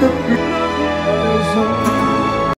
the